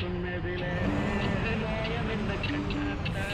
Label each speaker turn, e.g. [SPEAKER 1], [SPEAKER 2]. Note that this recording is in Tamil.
[SPEAKER 1] சொன்னதிலே என்ன கண்ணாத்தா